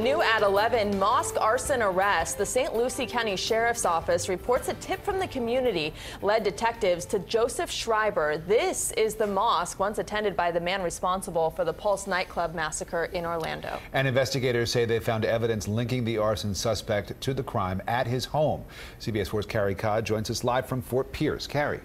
New at 11, mosque arson arrest. The St. Lucie County Sheriff's Office reports a tip from the community led detectives to Joseph Schreiber. This is the mosque once attended by the man responsible for the Pulse nightclub massacre in Orlando. And investigators say they found evidence linking the arson suspect to the crime at his home. CBS 4's Carey Codd joins us live from Fort Pierce. Carey.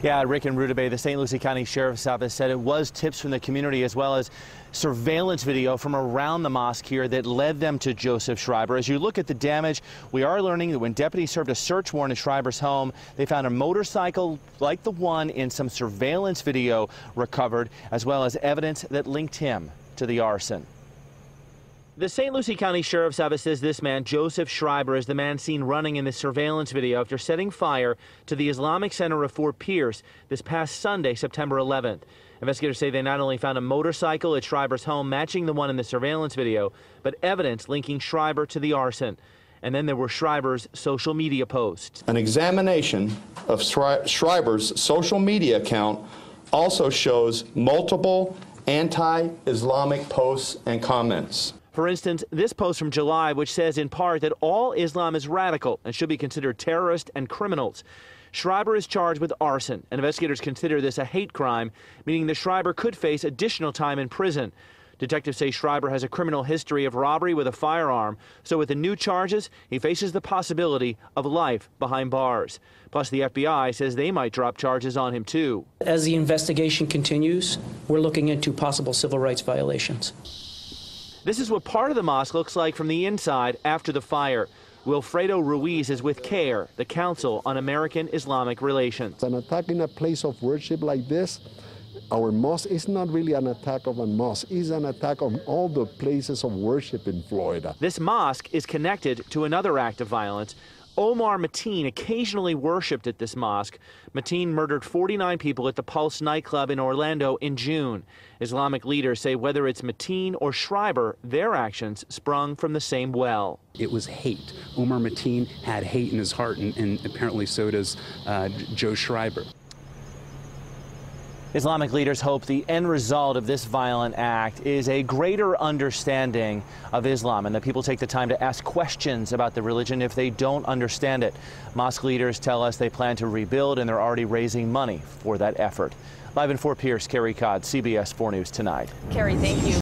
Yeah, Rick and Rudabeh, the St. Lucie County Sheriff's Office said it was tips from the community as well as surveillance video from around the mosque here that led them to Joseph Schreiber. As you look at the damage, we are learning that when deputies served a search warrant at Schreiber's home, they found a motorcycle like the one in some surveillance video recovered, as well as evidence that linked him to the arson. The St. Lucie County Sheriff's Office says this man, Joseph Schreiber, is the man seen running in the surveillance video after setting fire to the Islamic Center of Fort Pierce this past Sunday, September 11th. Investigators say they not only found a motorcycle at Schreiber's home matching the one in the surveillance video, but evidence linking Schreiber to the arson. And then there were Schreiber's social media posts. An examination of Schreiber's social media account also shows multiple anti Islamic posts and comments. For instance, this post from July, which says in part that all Islam is radical and should be considered terrorist and criminals. Schreiber is charged with arson, and investigators consider this a hate crime, meaning the Schreiber could face additional time in prison. Detectives say Schreiber has a criminal history of robbery with a firearm, so with the new charges, he faces the possibility of life behind bars. Plus, the FBI says they might drop charges on him, too. As the investigation continues, we're looking into possible civil rights violations. This is what part of the mosque looks like from the inside after the fire. Wilfredo Ruiz is with CAIR, the Council on American Islamic Relations. An attack in a place of worship like this, our mosque is not really an attack of a mosque, it's an attack on all the places of worship in Florida. This mosque is connected to another act of violence Omar Mateen occasionally worshipped at this mosque. Mateen murdered 49 people at the Pulse nightclub in Orlando in June. Islamic leaders say whether it's Mateen or Schreiber, their actions sprung from the same well. It was hate. Omar Mateen had hate in his heart, and, and apparently so does uh, Joe Schreiber. Islamic leaders hope the end result of this violent act is a greater understanding of Islam and that people take the time to ask questions about the religion if they don't understand it. Mosque leaders tell us they plan to rebuild and they're already raising money for that effort. Live in Fort Pierce, Carey Codd, CBS 4 News Tonight. Carey, thank you.